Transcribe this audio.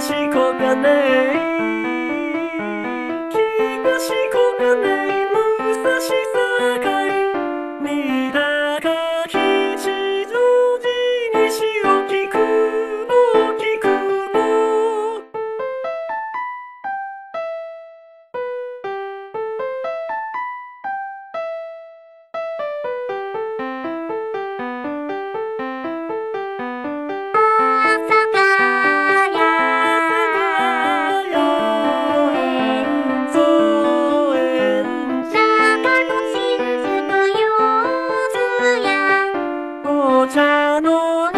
しこがね town on